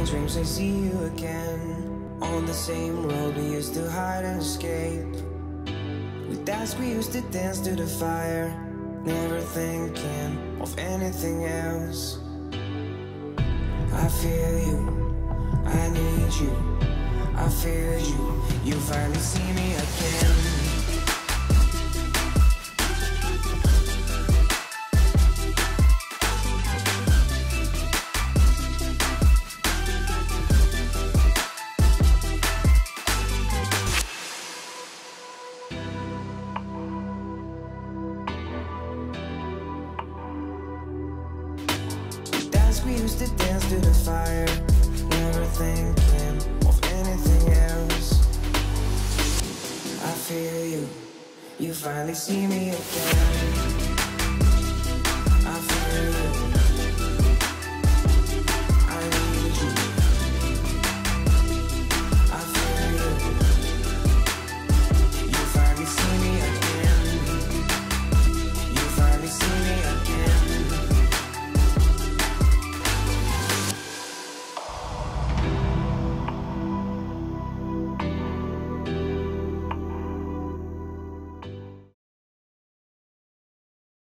my dreams I see you again. On the same road we used to hide and escape. With that we used to dance to the fire Never thinking of anything else. I feel you, I need you I feel you, you finally see we used to dance to the fire. Never thinking of anything else. I feel you, you finally see me again